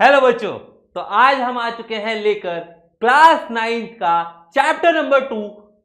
Hello बच्चों। तो आज हम आ चुके हैं लेकर क्लास नाइन्थ का चैप्टर नंबर टू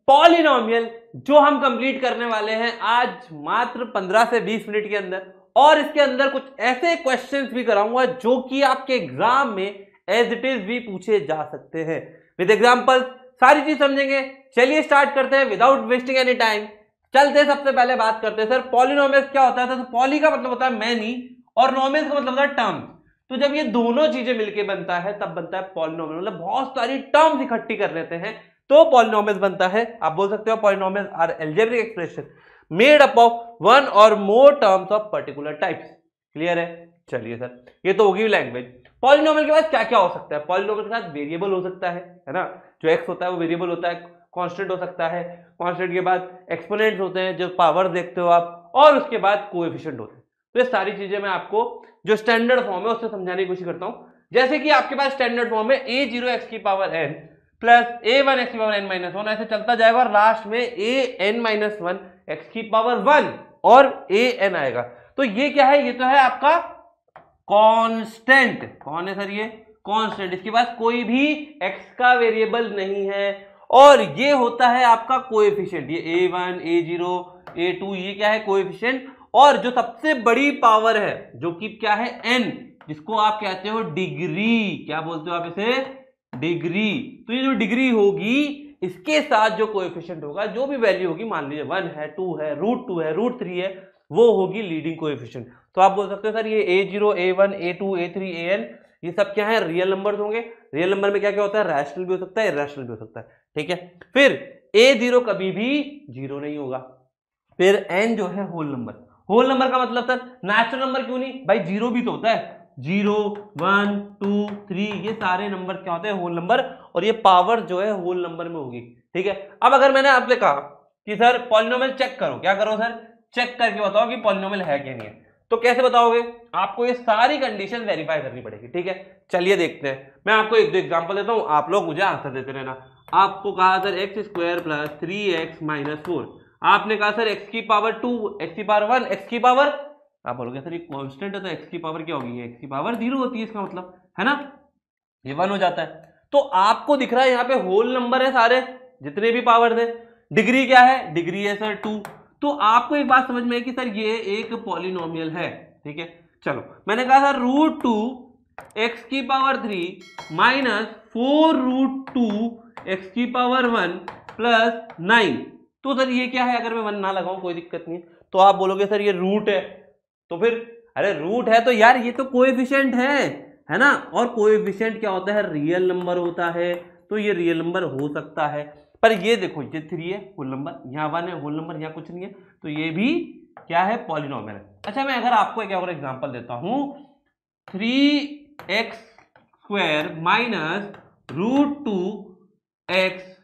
पॉलिनोमियल जो हम कंप्लीट करने वाले हैं आज मात्र 15 से 20 मिनट के अंदर। और इसके अंदर कुछ ऐसे क्वेश्चंस भी कराऊँगा जो कि आपके एग्ज़ाम में एज इट इज़ भी पूछे जा सकते हैं। विद एग्ज़ाम्पल सारी चीज़ समझेंगे। चलिए स्टार्ट करते हैं विदाउट वेस्टिंग एनी टाइम चलते सबसे पहले बात करते हैं। सर पॉलिनोमियल्स क्या होता है? तो पॉली का मतलब होता है मैनी और नॉमियल्स का मतलब होता है टर्म तो जब ये दोनों चीज़ें मिलके बनता है, तब बनता है पॉलिनोमियल मतलब बहुत सारी टर्म्स इकट्ठी कर लेते हैं तो पॉलिनोमियल्स बनता है। आप बोल सकते हो polynomials are algebraic expression made up of one और more terms of particular types clear है? चलिए सर ये तो होगी लैंग्वेज पॉलिनोमियल के बाद क्या क्या हो सकता है? पॉलिनोमियल के साथ वेरिएबल हो सकता है है ना? जो एक्स होता है, वो वेरिएबल होता है कांस्टेंट हो सकता है। कांस्टेंट के बाद एक्सपोनेंट्स होते हैं, जो पावर देखते हो आप, और उसके बाद कोएफिशिएंट होते हैं। तो ये सारी चीज़ें मैं आपको जो स्टैंडर्ड फॉर्म है, उससे समझाने की कोशिश करता हूँ। जैसे कि आपके पास स्टैंडर्ड फॉर्म है ए ज़ीरो एक्स की power N plus A one X की पावर एन माइनस वन ऐसे चलता जाएगा और लास्ट में A N minus one X की पावर वन और ए एन आएगा। तो ये क्या है? ये तो है आपका कांस्टेंट कौन है सर ये? कांस्टेंट इसके पास कोई भी एक्स का वेरिएबल नहीं है। और ये होता है आपका कोएफिशिएंट ये A one A zero A two ये क्या है? कोएफिशिएंट और जो सबसे बड़ी पावर है, जो कि क्या है? एन जिसको आप कहते हो डिग्री क्या बोलते हो आप इसे? डिग्री तो ये जो डिग्री होगी, इसके साथ जो कोएफिशिएंट होगा, जो भी वैल्यू होगी, मान लीजिए वन है टू है रूट टू है रूट थ्री है, वो होगी लीडिंग कोएफिशिएंट तो आप बोल सकते हो, सर, ये A zero A one A two A three A N ये सब क्या है? रियल नंबर होंगे। रियल नंबर में क्या क्या होता है? रैशनल भी हो सकता है इरेशनल भी हो सकता है। ठीक है? फिर ए ज़ीरो कभी भी ज़ीरो नहीं होगा। फिर एन जो है होल नंबर होल नंबर का मतलब सर नेचुरल नंबर क्यों नहीं? भाई ज़ीरो भी तो होता है। ज़ीरो वन टू थ्री ये सारे नंबर क्या होते हैं? होल नंबर और ये पावर जो है होल नंबर में होगी। ठीक है? अब अगर मैंने आपसे कहा कि सर पॉलिनोमियल चेक करो, क्या करो सर? चेक करके बताओ कि पॉलिनोमियल है क्या नहीं है। तो कैसे बताओगे? आपको ये सारी कंडीशन वेरीफाई करनी पड़ेगी। ठीक है? चलिए देखते हैं। मैं आपको एक दो एग्ज़ाम्पल देता हूँ, आप लोग मुझे आंसर देते रहना। आपको कहा sir X square plus three X minus four आपने कहा, सर एक्स की पावर टू एक्स की पावर वन एक्स की पावर आप बोलोगे, सर, ये कॉन्स्टेंट है तो एक्स की पावर क्या होगी? एक्स की पावर ज़ीरो होती है इसका मतलब है ना? ये वन हो जाता है। तो आपको दिख रहा है यहाँ पे होल नंबर है सारे, जितने भी पावर थे। डिग्री क्या है? डिग्री है सर टू तो आपको एक बात समझ में है कि, सर, ये एक पॉलिनोमियल है। ठीक है? चलो, मैंने कहा, सर रूट टू एक्स की power three minus four root two X की पावर वन प्लस नाइन तो सर ये क्या है? अगर मैं वन ना लगाऊँ, कोई दिक्कत नहीं तो आप बोलोगे, सर, ये रूट है। तो फिर, अरे रूट है तो यार, ये तो कोएफिशिएंट है। है ना? और कोएफिशिएंट क्या होता है? रियल नंबर होता है। तो ये रियल नंबर हो सकता है। पर ये देखो, ये थ्री है होल नंबर यहाँ वन है होल नंबर यहाँ कुछ नहीं है। तो ये भी क्या है? पॉलिनोमियल अच्छा मैं अगर आपको एक और एग्जांपल देता हूँ। Three X square minus root two X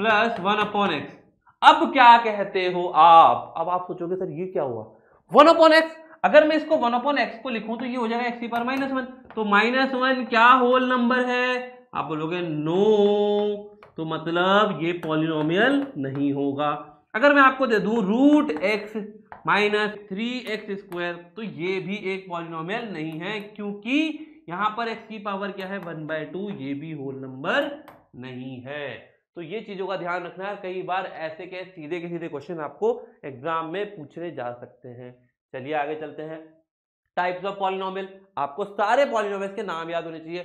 plus one upon X. अब क्या कहते हो आप? अब आप सोचोगे, सर, ये क्या हुआ? वन अपॉन एक्स, अगर मैं इसको वन अपॉन एक्स को लिखूं तो ये हो जाएगा एक्स की पावर माइनस वन। तो माइनस वन क्या होल नंबर है? आप बोलोगे, नो। तो मतलब ये पॉलिनोमियल नहीं होगा। अगर मैं आपको दे दूँ root X minus three X square तो ये भी एक पॉलिनोमियल नहीं है, क्योंकि यहाँ पर एक्स की पावर क्या है? वन बाय टू, ये भी होल नंबर नहीं है। तो ये चीज़ों का ध्यान रखना है। कई बार ऐसे के सीधे के सीधे क्वेश्चन आपको एग्ज़ाम में पूछने जा सकते हैं। चलिए आगे चलते हैं। टाइप्स ऑफ़ पॉलिनोमियल आपको सारे पॉलिनोमियल के नाम याद होने चाहिए।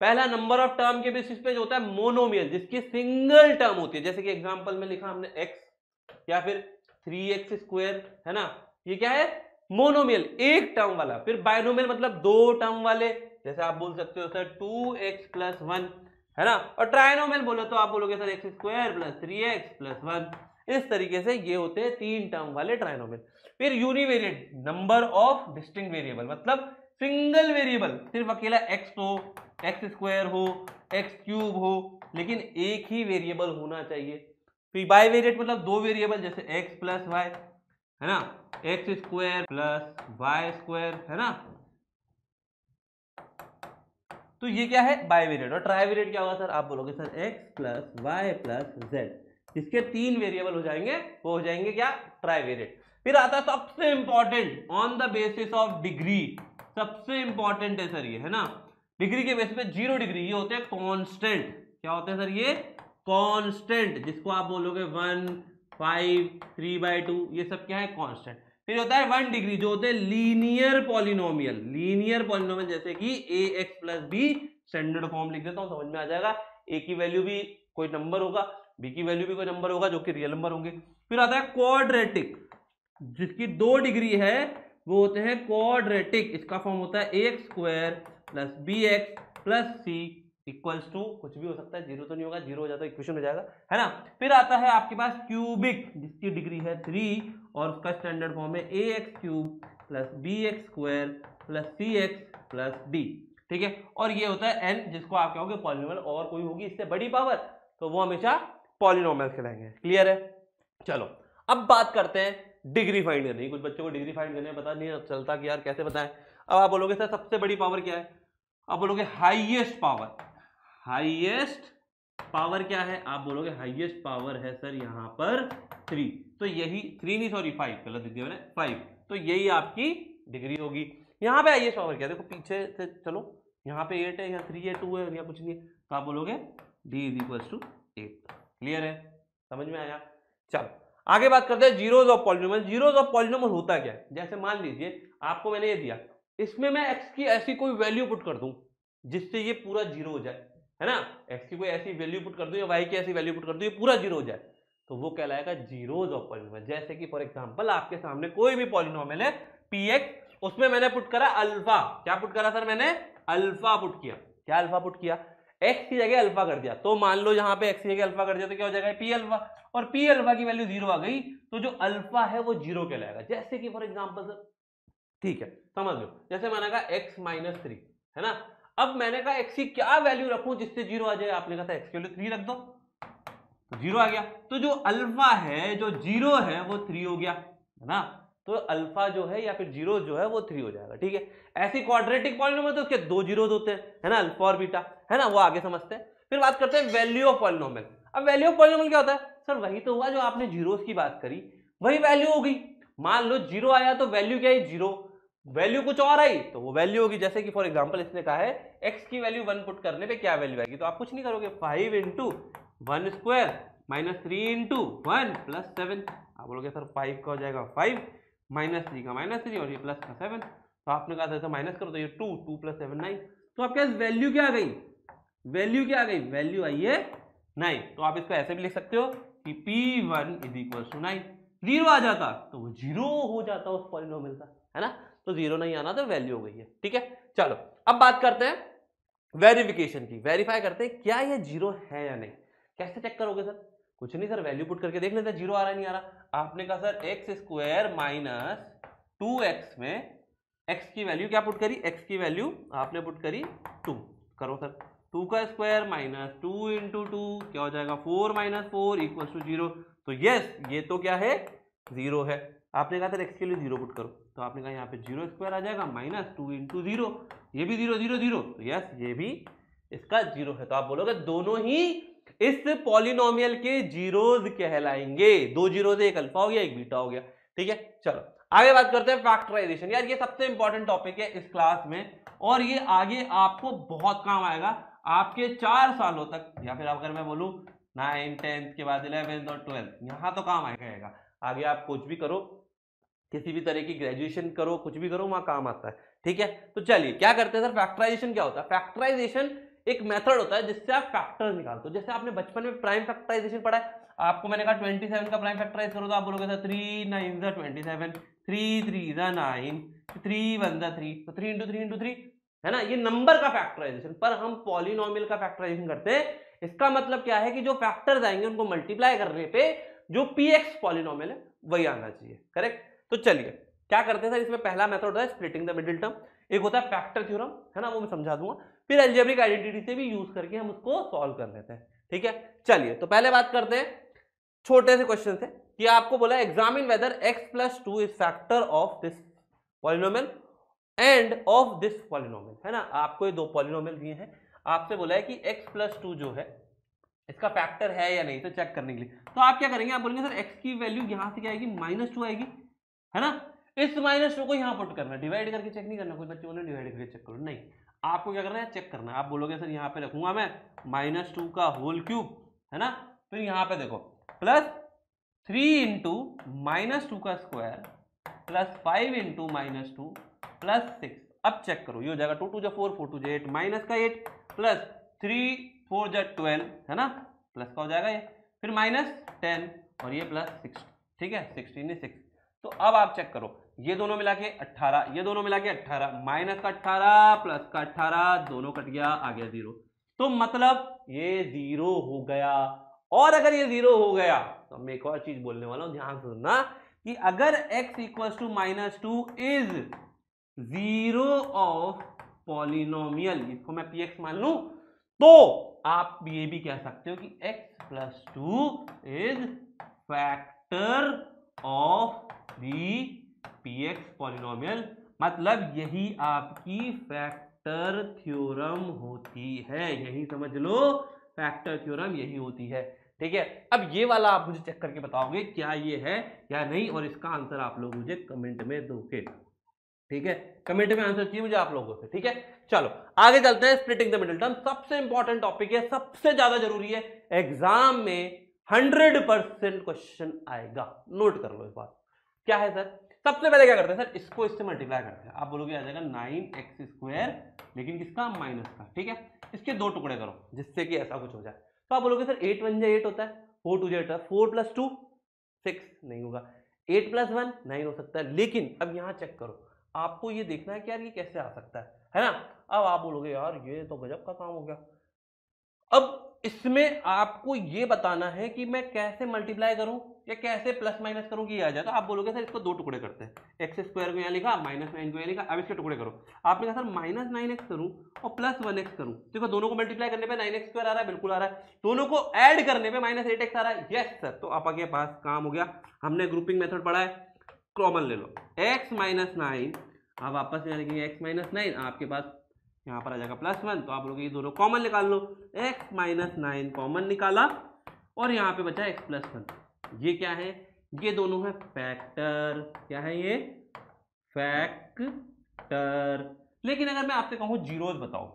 पहला नंबर ऑफ़ टर्म के बेसिस पे जो होता है मोनोमियल जिसकी सिंगल टर्म होती है। जैसे कि एग्जांपल में लिखा हमने एक्स या फिर थ्री एक्स स्क्वेयर है ना? ये क्या है? मोनोमियल एक टर्म वाला। फिर बायनोमियल मतलब दो टर्म वाले। जैसे आप बोल सकते हो sir two X plus one है ना? और ट्राइनोमियल बोलो तो आप बोलोगे, sir X square plus three X plus one इस तरीके से ये होते हैं तीन टर्म वाले ट्राइनोमियल फिर univariate number of distinct variable मतलब सिंगल वेरिएबल सिर्फ़ अकेला एक्स हो एक्स स्क्वायर हो एक्स क्यूब हो, लेकिन एक ही वेरिएबल होना चाहिए। फिर बाई वेरिएट मतलब दो वेरिएबल जैसे एक्स प्लस वाई है ना? X square plus Y square है ना? तो ये क्या है? बाईवेरिएट और ट्राईवेरिएट क्या होगा, सर? आप बोलोगे, sir X plus Y plus Z इसके तीन वेरिएबल हो जाएँगे, वो हो जाएँगे क्या? ट्राईवेरिएट फिर आता है सबसे important on the basis of degree सबसे इंपॉर्टेंट है, सर, ये, है ना? डिग्री के बेस पे ज़ीरो डिग्री ये होते हैं कांस्टेंट क्या होते हैं, सर, ये? कांस्टेंट जिसको आप बोलोगे one five three by two ये सब क्या है? कांस्टेंट फिर होता है वन डिग्री, जो होते हैं लीनियर पॉलिनोमियल। लीनियर पॉलिनोमियल जैसे कि A X plus B standard form लिख देता हूँ, समझ में आ जाएगा। ए की वैल्यू भी कोई नंबर होगा बी की वैल्यू भी कोई नंबर होगा, जो कि रियल नंबर होंगे। फिर आता है क्वाड्रेटिक जिसकी दो डिग्री है, वो होते हैं क्वाड्रेटिक इसका फॉर्म होता है A X square plus B X plus C equals to कुछ भी हो सकता है ज़ीरो तो नहीं होगा ज़ीरो हो जाता है इक्वेशन हो जाएगा, है ना? फिर आता है आपके पास क्यूबिक जिसकी डिग्री है थ्री और उसका स्टैंडर्ड फॉर्म है A X cube plus B X square plus C X plus D ठीक है? और ये होता है एन जिसको आप कहोगे पॉलिनोमियल और कोई होगी इससे बड़ी पावर तो वो हमेशा पॉलिनोमियल कहलाएँगे। क्लियर है? चलो, अब बात करते हैं डिग्री फाइंड करनी कुछ बच्चों को डिग्री फाइंड करने पता नहीं चलता कि यार कैसे बताएँ। अब आप बोलोगे, सर, सबसे बड़ी पावर क्या है? आप बोलोगे हाईएस्ट पावर हाईएस्ट पावर क्या है? आप बोलोगे हाईएस्ट पावर है सर यहाँ पर थ्री तो यही थ्री नहीं सॉरी फाइव गलत दिख मैंने फाइव तो यही आपकी डिग्री होगी। यहाँ पे हाईएस्ट पावर क्या देखो, पीछे से चलो, यहाँ पे एट है या थ्री है टू है या कुछ नहीं है। तो आप बोलोगे D is equal to eight clear है? समझ में आया? चलो, आगे बात करते हैं zeros of polynomial zeros of polynomial होता क्या है? जैसे मान लीजिए, आपको मैंने ये दिया, इसमें मैं एक्स की ऐसी कोई वैल्यू पुट कर दूँ, जिससे ये पूरा ज़ीरो हो जाए। है ना? एक्स की कोई ऐसी वैल्यू पुट कर दूँ या वाई की ऐसी वैल्यू पुट कर दूँ, ये पूरा ज़ीरो हो जाए। तो वो कहलाएगा जीरोज ऑफ़ पॉलिनोमल जैसे कि फॉर एग्जांपल आपके सामने कोई भी पॉलिनोमल है पी एक्स उसमें मैंने पुट करा अल्फ़ा क्या पुट करा सर मैंने? अल्फ़ा पुट किया। क्या अल्फ़ा पुट किया? एक्स की जगह अल्फ़ा कर दिया। तो मान लो यहाँ पे एक्स की जगह अल्फ़ा कर दिया तो क्या हो जाएगा? पी अल्फ़ा और पी अल्फ़ा की वैल्यू ज़ीरो आ गई तो जो अल्फ़ा है वो ज़ीरो कहलाएगा। जैसे कि फॉर एग्ज़ाम्पल सर ठीक है, समझ लो। जैसे मैंने एक्स माइनस थ्री है ना? अब मैंने कहा एक्स की क्या वैल्यू रखूँ जिससे ज़ीरो आ जाए? आपने कहा था एक्स की वैल्यू थ्री रख दो। तो ज़ीरो आ गया। तो जो अल्फ़ा है, जो ज़ीरो है, वो थ्री हो गया, है ना? तो अल्फ़ा जो है या फिर ज़ीरो जो है, वो थ्री हो जाएगा, ठीक है? ऐसी क्वाड्रेटिक पॉलिनोमियल तो उसके दो ज़ीरो होते हैं, है ना? अल्फ़ा और बीटा है ना? वो आगे समझते हैं। फिर बात करते हैं वैल्यू ऑफ़ पॉलिनोमियल अब वैल्यू ऑफ़ पॉलिनोमियल क्या होता है? सर, वही तो हुआ जो आपने जीरोस की बात करी। वही वैल्यू हो गई मान लो ज़ीरो आया तो वैल्यू क्या है? ज़ीरो वैल्यू कुछ और आई तो वो वैल्यू होगी। जैसे कि फॉर एग्ज़ाम्पल इसने कहा है एक्स की वैल्यू वन पुट करने पे क्या वैल्यू आएगी? तो आप कुछ नहीं करोगे। Five into one square minus three into one plus seven आप बोलोगे, सर फाइव का हो जाएगा फाइव माइनस थ्री का माइनस थ्री और ये प्लस का सेवन तो आपने कहा था माइनस करो तो ये two two plus seven nine तो आपके पास वैल्यू क्या आ गई? वैल्यू क्या आ गई? वैल्यू आई है नाइन तो आप इसको ऐसे भी लिख सकते हो कि P one is equal to nine zero आ जाता तो वो ज़ीरो हो जाता उस पॉलिनोमियल का, है ना? तो ज़ीरो नहीं आना तो वैल्यू हो गई है, ठीक है? चलो, अब बात करते हैं वेरिफिकेशन की। वेरीफाई करते हैं, क्या यह ज़ीरो है या नहीं? कैसे चेक करोगे सर कुछ नहीं सर वैल्यू पुट करके देख लेते हैं ज़ीरो आ रहा नहीं आ रहा। आपने कहा sir X square minus two X में एक्स की वैल्यू क्या पुट करी? एक्स की वैल्यू आपने पुट करी टू करो सर टू का square minus two into two क्या हो जाएगा? Four minus four equal to zero तो यस ये तो क्या है? ज़ीरो है। आपने कहा सर एक्स के लिए ज़ीरो पुट करो। तो आपने कहा यहाँ पे ज़ीरो स्क्वायर आ जाएगा, माइनस टू इंटू ज़ीरो। ये भी ज़ीरो ज़ीरो ज़ीरो। तो यस, ये भी इसका ज़ीरो है। तो आप बोलोगे दोनों ही इस पॉलिनोमियल के जीरोज कहलाएँगे। दो ज़ीरो एक अल्फ़ा हो गया, एक बीटा हो गया। ठीक है, चलो, आगे बात करते हैं फैक्टराइजेशन यार, ये सबसे इंपॉर्टेंट टॉपिक है इस क्लास में। और ये आगे आपको बहुत काम आएगा। आपके चार सालों तक, या फिर अगर मैं बोलूँ नाइन टेंथ के बाद इलेवेंथ और ट्वेल्थ यहाँ तो काम आएगा। आगे आप कुछ भी करो किसी भी तरह की ग्रेजुएशन करो, कुछ भी करो, वहाँ काम आता है। ठीक है? तो चलिए, क्या करते हैं सर? फैक्टराइजेशन क्या होता है? फैक्टराइजेशन एक मेथड होता है जिससे आप फैक्टर निकालते हो। जैसे आपने बचपन में प्राइम फैक्टराइजेशन पढ़ा है, आपको मैंने कहा 27 का प्राइम फैक्टराइज करो तो आप बोलोगे सर थ्री नाइन ज़ा ट्वेंटी सेवन थ्री थ्री ज़ा नाइन थ्री वन ज़ा थ्री तो three into three into three है ना? ये नंबर का फैक्टराइजेशन पर हम पॉलिनोमियल का फैक्टराइजेशन करते हैं। इसका मतलब क्या है कि जो फैक्टर्स आएँगे उनको मल्टीप्लाई करने पे जो पी एक्स पॉलिनोमियल है, वही आना चाहिए। करेक्ट तो चलिए, क्या करते हैं सर, इसमें पहला मेथड है स्प्लिटिंग द मिडिल टर्म एक होता है फैक्टर थ्योरम है ना, वो मैं समझा दूँगा। फिर एल्जेब्रिक आइडेंटिटी से भी यूज़ करके हम उसको सॉल्व कर लेते हैं, ठीक है? चलिए तो पहले बात करते हैं, छोटे से क्वेश्चन से, कि आपको बोला examine whether x plus two is factor of this polynomial and of this polynomial है ना? आपको ये दो पॉलिनोमियल दिए हैं। आपसे बोला है कि एक्स प्लस टू जो है, इसका फैक्टर है या नहीं तो चेक करने के लिए। तो आप क्या करेंगे, आप बोलेंगे, सर, x की वैल्यू यहाँ से क्या आएगी? माइनस टू आएगी। है ना? इस माइनस टू को यहाँ पुट करना डिवाइड करके चेक नहीं करना, कोई बच्चे बोले डिवाइड करके चेक करो। नहीं, आपको क्या करना है? चेक करना है। आप बोलोगे, सर, यहाँ पे रखूँगा मैं माइनस टू का होल क्यूब है ना? फिर यहाँ पे देखो plus three into minus two का square plus five into minus two plus six अब चेक करो, ये हो जाएगा टू टू जो फोर फोर टू जो एट माइनस का एट प्लस थ्री फोर जो ट्वेल्व है ना? प्लस का हो जाएगा ये। फिर माइनस टेन और ये प्लस सिक्स ठीक है? सिक्सटीन सिक्स तो अब आप चेक करो। ये दोनों मिला के अट्ठारह, ये दोनों मिला के अट्ठारह माइनस का अट्ठारह प्लस का अट्ठारह, दोनों कट गया, आ गया ज़ीरो तो मतलब ये ज़ीरो हो गया। और अगर ये ज़ीरो हो गया तो मैं एक और चीज़ बोलने वाला हूँ, ध्यान से सुनना, कि अगर x equal to minus two is zero of polynomial इसको मैं पी एक्स मान लू तो आप ये भी कह सकते हो कि x plus two is factor of the p x polynomial मतलब यही आपकी फैक्टर थ्योरम होती है। यही समझ लो फैक्टर थ्योरम यही होती है। ठीक है? अब ये वाला आप मुझे चेक करके बताओगे क्या ये है या नहीं और इसका आंसर आप लोग मुझे कमेंट में दोगे। ठीक है? कमेंट में आंसर चाहिए मुझे आप लोगों से। ठीक है? चलो, आगे चलते हैं स्प्लिटिंग द मिडिल टर्म सबसे इंपॉर्टेंट टॉपिक है, सबसे ज़्यादा ज़रूरी है एग्ज़ाम में हंड्रेड परसेंट क्वेश्चन आएगा। नोट कर लो इस बात क्या है सर? सबसे पहले क्या करते हैं सर? इसको इससे मल्टीप्लाई करते हैं। आप बोलोगे आ जाएगा नाइन एक्स स्क्वायर, लेकिन किसका? माइनस का, ठीक है? इसके दो टुकड़े करो, जिससे कि ऐसा कुछ हो जाए। तो आप बोलोगे सर, एट वन जाए एट होता है, फोर टू जाए फोर प्लस टू, सिक्स नहीं होगा। एट प्लस वन नाइन हो सकता है, लेकिन अब यहाँ चेक करो, आपको ये देखना है कि यार ये कैसे आ सकता है है ना? अब आप बोलोगे, यार ये तो गजब का काम हो गया। अब इसमें आपको ये बताना है कि मैं कैसे मल्टीप्लाई करूँ या कैसे प्लस माइनस करूँ कि आ जाए? तो आप बोलोगे, सर, इसको दो टुकड़े करते हैं। एक्स स्क्वायर को यहाँ लिखा माइनस नाइन को यहाँ लिखा, अब इसके टुकड़े करो। आपने कहा, सर माइनस नाइन एक्स करूँ और प्लस वन एक्स करूँ? देखो, दोनों को मल्टीप्लाई करने पे नाइन एक्स स्क्वायर आ रहा है, बिल्कुल आ रहा है। दोनों को ऐड करने पे माइनस एट एक्स आ रहा है। यस सर तो आपके पास काम हो गया। हमने ग्रुपिंग मेथड पढ़ा है। कॉमन ले लो। एक्स माइनस नाइन आप वापस यहाँ लिखेंगे एक्स माइनस नाइन आपके पास यहाँ पर आ जाएगा प्लस वन तो आप लोग ये दोनों कॉमन निकाल लो। एक्स माइनस नाइन कॉमन निकाला और यहाँ पे बचा एक्स प्लस वन ये क्या है? ये दोनों है फैक्टर क्या है ये? फैक्टर लेकिन अगर मैं आपसे कहूँ जीरोज बताओ,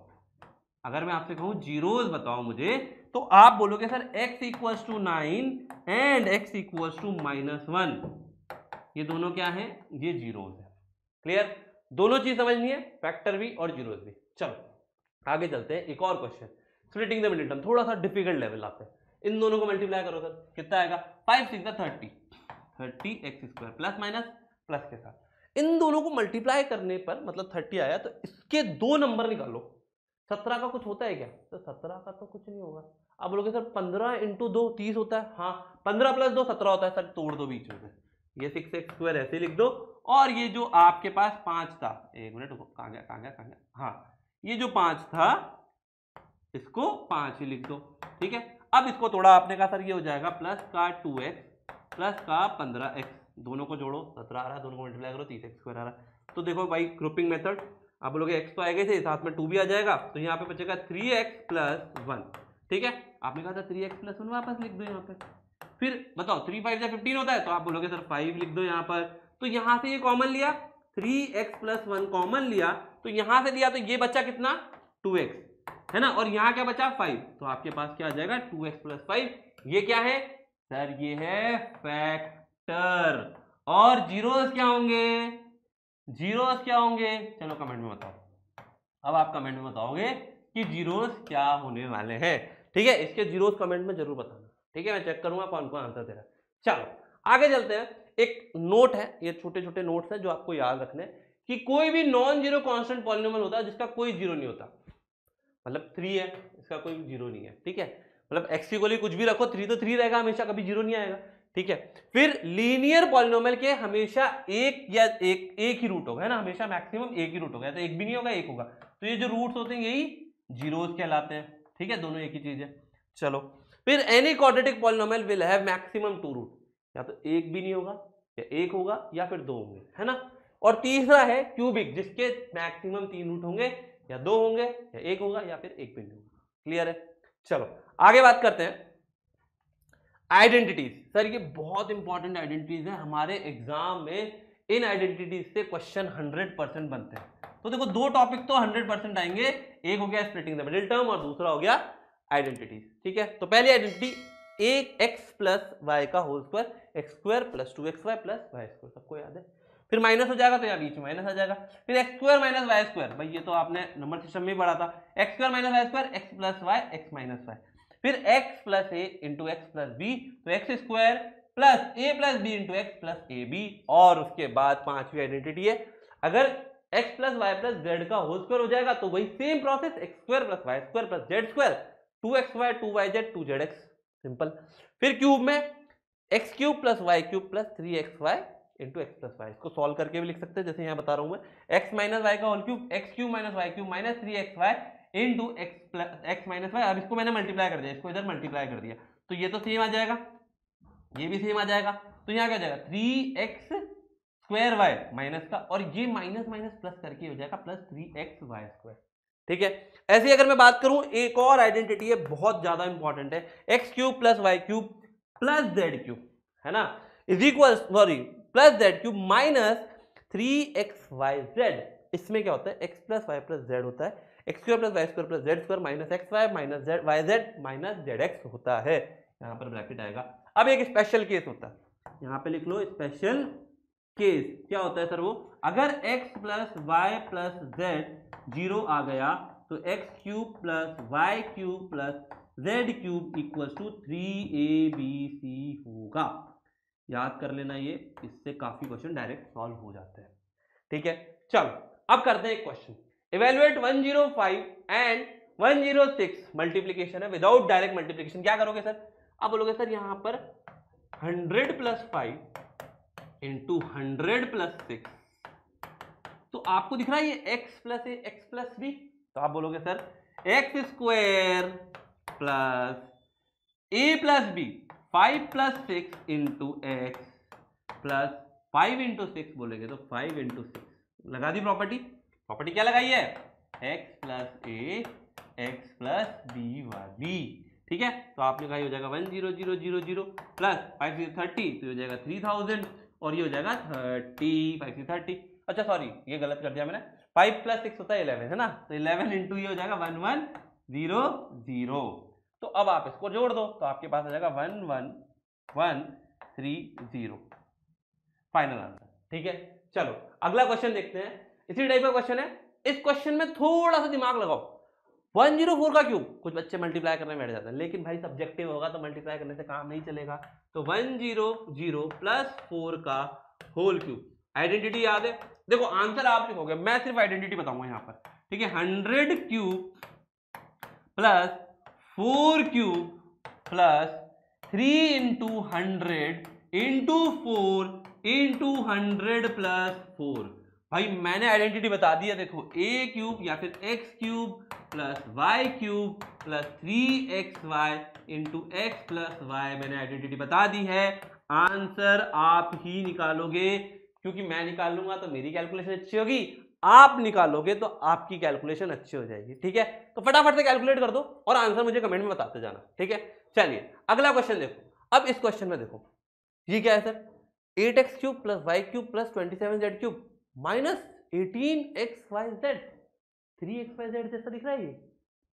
अगर मैं आपसे कहूँ जीरोज बताओ मुझे तो आप बोलोगे, sir, x equals to nine and x equals to minus one ये दोनों क्या है? ये जीरोज है। क्लियर दोनों चीज़ समझनी है फैक्टर भी और जीरोज भी। चलो, आगे चलते हैं, एक और क्वेश्चन स्प्लिटिंग द मिडिल थोड़ा सा डिफ़िकल्ट लेवल हैं. इन दोनों को मल्टीप्लाई करो सर. कितना आएगा? Five six thirty thirty x square plus minus plus के साथ. इन दोनों को मल्टीप्लाई करने पर मतलब थर्टी आया तो इसके दो नंबर निकालो. सत्रह का कुछ होता है क्या? तो सत्रह का तो कुछ नहीं होगा. आप बोलोगे सर, पंद्रह इंटू दो तीस होता है? हाँ पंद्रह प्लस दो सत्रह होता है सर, तोड़ दो बीच में. ये सिक्स एक्स स्क्वायर ऐसे लिख दो. और ये जो आपके पास पाँच था, एक मिनट कहाँ गया कहाँ गया कहाँ गया? हाँ ये जो पाँच था, इसको पाँच ही लिख दो, ठीक है? अब इसको थोड़ा आपने कहा, सर, ये हो जाएगा प्लस का टू एक्स, प्लस का पंद्रह एक्स। दोनों को जोड़ो, सत्रह आ रहा है, दोनों को मल्टीप्लाई करो, तीस एक्स आ रहा तो देखो भाई ग्रुपिंग मेथड आप बोलोगे एक्स तो आएगा थे साथ में टू भी आ जाएगा तो यहाँ पे बचेगा थ्री एक्स प्लस वन ठीक है? आपने कहा था थ्री एक्स प्लस वन वापस लिख दो यहाँ पे। फिर बताओ थ्री फाइव या फिफ्टीन होता है तो आप बोलोगे, सर फाइव लिख दो यहाँ पर। तो यहाँ से ये कॉमन लिया three x plus one common लिया तो यहाँ से लिया तो ये बच्चा कितना? Two x. है ना? और यहाँ क्या बचा? फाइव। तो आपके पास क्या आ जाएगा? Two x plus five. ये क्या है? सर, ये है फैक्टर। और जीरोस क्या होंगे? जीरोस क्या होंगे? चलो कमेंट में बताओ। अब आप कमेंट में बताओगे कि जीरोस क्या होने वाले हैं। ठीक है? इसके जीरोस कमेंट में ज़रूर बताना। ठीक है? मैं चेक करूँगा कौन कौन आंसर दे रहा है। चलो, आगे चलते हैं। एक नोट है। ये छोटे छोटे नोट्स हैं जो आपको याद रखने कि कोई भी नॉन ज़ीरो कांस्टेंट पॉलिनोमियल होता है जिसका कोई ज़ीरो नहीं होता। मतलब थ्री है, इसका कोई ज़ीरो नहीं है, ठीक है? मतलब एक्स की गोली कुछ भी रखो थ्री तो थ्री रहेगा हमेशा, कभी ज़ीरो नहीं आएगा, ठीक है? फिर लीनियर पॉलिनोमियल के हमेशा एक या एक एक ही रूट होगा, है ना? हमेशा मैक्सिमम एक ही रूट होगा तो एक भी नहीं होगा, एक होगा। तो ये जो रूट्स होते हैं, यही जीरोस कहलाते हैं, ठीक है? दोनों एक ही चीज़ है। चलो, फिर any quadratic polynomial will have maximum two root या तो एक भी नहीं होगा, या एक होगा, या फिर दो होंगे, है ना? और तीसरा है क्यूबिक, जिसके मैक्सिमम तीन रूट होंगे, या दो होंगे, या एक होगा, या फिर एक नहीं होगा। क्लियर है? चलो, आगे बात करते हैं। आइडेंटिटीज सर ये बहुत इंपॉर्टेंट आइडेंटिटीज है। हमारे एग्ज़ाम में इन आइडेंटिटीज से क्वेश्चन हंड्रेड परसेंट बनते हैं। तो देखो, दो टॉपिक तो हंड्रेड परसेंट आएँगे। एक हो गया स्प्लिटिंग द मिडिल टर्म और दूसरा हो गया आइडेंटिटीज ठीक है? तो पहली आइडेंटिटी एक एक्स प्लस वाई का whole square x square plus two x y plus y square सबको याद है? फिर माइनस हो जाएगा तो यहाँ बीच में माइनस आ जाएगा। फिर x square minus y square भाई ये तो आपने नंबर सिस्टम में पढ़ा था। X square minus y square x plus y x minus y फिर x plus a into x plus b तो x square plus a plus b into x plus a b और उसके बाद पांचवी identity है। अगर x plus y plus z का whole square हो जाएगा तो वही same process x square plus y square plus z square two x y two y z two z x simple फिर क्यूब में x cube plus y cube plus three x y into x plus y इसको solve करके भी लिख सकते हैं, जैसे यहाँ बता रहा हूँ मैं। एक्स माइनस वाई का whole cube x cube minus y cube minus three x y into x plus x minus y अब इसको मैंने मल्टीप्लाई कर दिया, इसको इधर मल्टीप्लाई कर दिया। तो ये तो सेम आ जाएगा। ये भी सेम आ जाएगा। तो यहाँ क्या जाएगा? Three x square y minus का, और ये माइनस माइनस प्लस करके हो जाएगा plus three x y square ठीक है? ऐसे अगर मैं बात करूँ, एक और आइडेंटिटी है, बहुत ज़्यादा इंपॉर्टेंट है। X cube plus y cube plus z cube है ना? Is equal sorry plus z cube minus three x y z. इसमें क्या होता है? X plus y plus z होता है। X square plus y square plus z square minus x y minus z y z minus z x होता है। यहाँ पर ब्रैकेट आएगा। अब एक स्पेशल केस होता है। यहाँ पे लिख लो स्पेशल केस क्या होता है सर वो? अगर x plus y plus z zero आ गया तो x cube plus y cube plus z cube equal to three a b c होगा। याद कर लेना ये, इससे काफ़ी क्वेश्चन डायरेक्ट सॉल्व हो जाते हैं। ठीक है? चलो, अब करते हैं एक क्वेश्चन इवेलुएट 105 एंड 106 मल्टीप्लीकेशन है. विदाउट डायरेक्ट मल्टीप्लीकेशन क्या करोगे सर? अब बोलोगे सर, यहाँ पर 100 plus five into hundred plus six तो आपको दिख रहा है ये x plus a x plus b तो आप बोलोगे sir x square plus a plus b five plus six into x plus five into six बोलेंगे तो फाइव इंटू सिक्स लगा दी प्रॉपर्टी प्रॉपर्टी क्या लगाई है? X plus a x plus b b ठीक है? तो आपने कहा हो जाएगा one zero zero zero zero plus five सी थर्टी तो ये हो जाएगा थ्री थाउज़ेंड और ये हो जाएगा थर्टी फाइव सी थर्टी अच्छा सॉरी ये गलत कर दिया मैंने। फाइव प्लस सिक्स होता है इलेवन है ना? तो इलेवन इंटू ये हो जाएगा वन वन ज़ीरो ज़ीरो तो अब आप इसको जोड़ दो तो आपके पास आ जाएगा one one one, three, zero. Final answer ठीक है? चलो, अगला क्वेश्चन देखते हैं। इसी टाइप का क्वेश्चन है। इस क्वेश्चन में थोड़ा सा दिमाग लगाओ। वन, ज़ीरो, फोर का क्यूब कुछ बच्चे मल्टीप्लाई करने बैठ जाते हैं। लेकिन भाई सब्जेक्टिव होगा तो मल्टीप्लाई करने से काम नहीं चलेगा। तो one, zero zero plus four का होल क्यूब आइडेंटिटी याद है? देखो आंसर आप लिखोगे। मैं सिर्फ़ आइडेंटिटी बताऊँगा यहाँ पर। ठीक है? Hundred cube plus four cube plus three into hundred into four into hundred plus four. भाई, मैंने आइडेंटिटी बता दिया, देखो ए क्यूब या फिर x cube plus y cube plus three x y into x plus y मैंने आइडेंटिटी बता दी है। आंसर आप ही निकालोगे, क्योंकि मैं निकाल लूँगा तो मेरी कैलकुलेशन अच्छी होगी। आप निकालोगे तो आपकी कैलकुलेशन अच्छी हो जाएगी, ठीक है? तो फटाफट से कैलकुलेट कर दो और आंसर मुझे कमेंट में बताते जाना, ठीक है? चलिए, अगला क्वेश्चन देखो। अब इस क्वेश्चन में देखो। ये क्या है sir eight x cube plus y cube plus twenty seven z cube minus eighteen x y z three x y z जैसा दिख रहा है ये।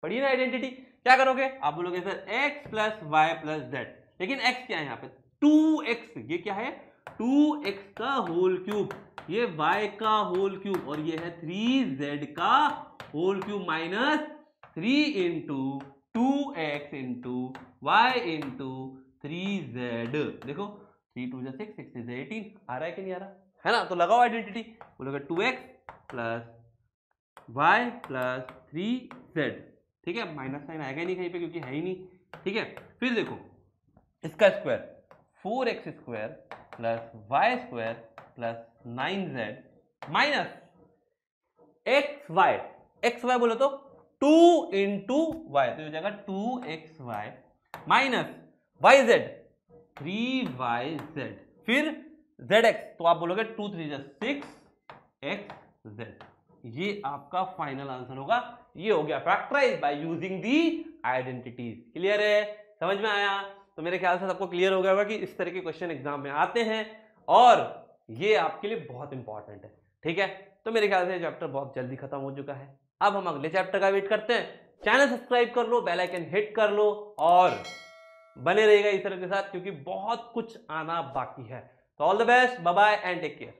पढ़िए ना आइडेंटिटी क्या करोगे? आप बोलोगे sir x plus y plus z लेकिन एक्स क्या है यहाँ पे? टू एक्स ये क्या है? टू एक्स का होल क्यूब ये y का होल क्यूब और ये है थ्री जेड का whole cube minus three into two x into y into three z देखो थ्री टू जो सिक्स सिक्स एटीन आ रहा है कि नहीं आ रहा? है ना? तो लगाओ आइडेंटिटी बोलोगे two x plus y plus three z ठीक है? माइनस साइन आएगा नहीं कहीं पे क्योंकि है ही नहीं। ठीक है? फिर देखो, इसका square four x square plus y square plus nine z minus x y x y बोलो तो टू इंटू वाई तो जाएगा two x y minus y z, three y z, फिर जेड एक्स तो आप बोलोगे two three z, six x z. ये आपका फाइनल आंसर होगा, ये हो गया factorise by using the identities clear है? समझ में आया? तो मेरे ख्याल से सबको क्लियर हो गया होगा कि इस तरह के क्वेश्चन एग्ज़ाम में आते हैं और ये आपके लिए बहुत इंपॉर्टेंट है। ठीक है? तो मेरे ख्याल से चैप्टर बहुत जल्दी खत्म हो चुका है। अब हम अगले चैप्टर का वेट करते हैं। चैनल सब्सक्राइब कर लो बेल आइकन हिट कर लो और बने रहेगा इस तरह के साथ, क्योंकि बहुत कुछ आना बाकी है। तो all the best bye bye and take care